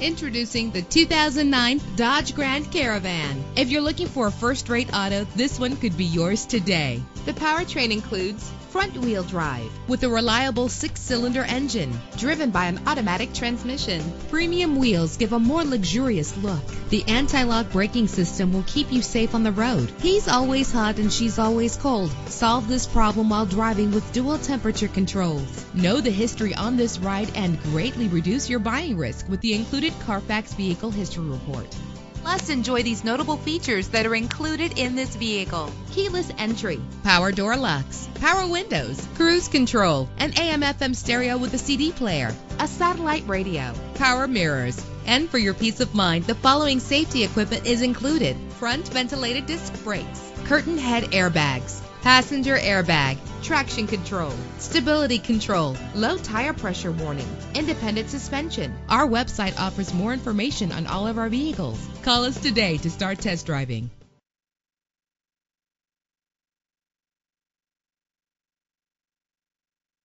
Introducing the 2009 Dodge Grand Caravan. If you're looking for a first-rate auto, this one could be yours today. The powertrain includes front-wheel drive with a reliable six-cylinder engine driven by an automatic transmission. Premium wheels give a more luxurious look. The anti-lock braking system will keep you safe on the road. He's always hot and she's always cold. Solve this problem while driving with dual temperature controls. Know the history on this ride and greatly reduce your buying risk with the included Carfax Vehicle History Report. Plus, enjoy these notable features that are included in this vehicle. Keyless entry, power door locks, power windows, cruise control, an AM FM stereo with a CD player, a satellite radio, power mirrors. And for your peace of mind, the following safety equipment is included. Front ventilated disc brakes, curtain head airbags, passenger airbag, traction control, stability control, low tire pressure warning, independent suspension. Our website offers more information on all of our vehicles. Call us today to start test driving.